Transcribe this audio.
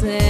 say